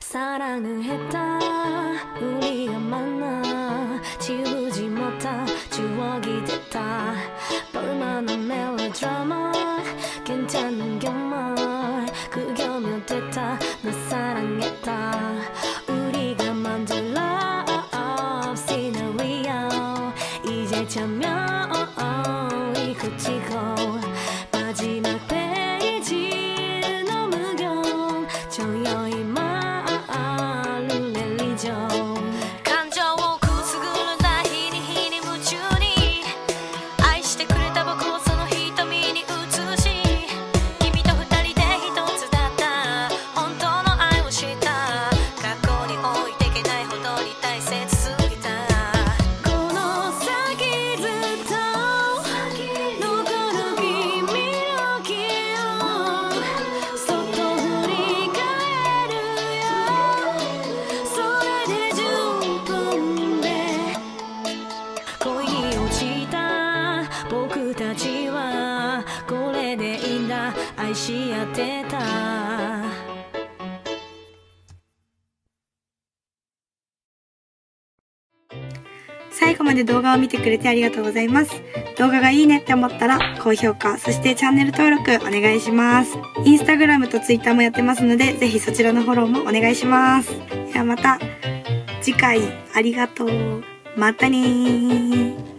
사랑을 했다. 우리가 만나 지우지 못할 추억이 됐다. 볼만한 멜로드라마 괜찮은 경말. 그 겸연됐다. 너 사랑했다. 우리가 만든 love scenario 이제 전면 愛し合ってた最後まで動画を見てくれてありがとうございます。動画がいいねって思ったら高評価、そしてチャンネル登録お願いします。インスタグラムとツイッターもやってますので、ぜひそちらのフォローもお願いします。ではまた次回ありがとう。またねー。